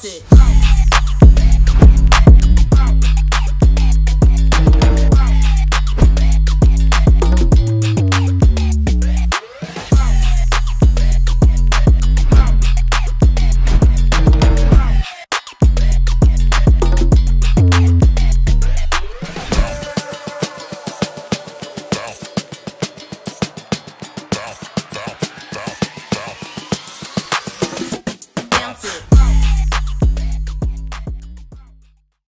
bounce it. it.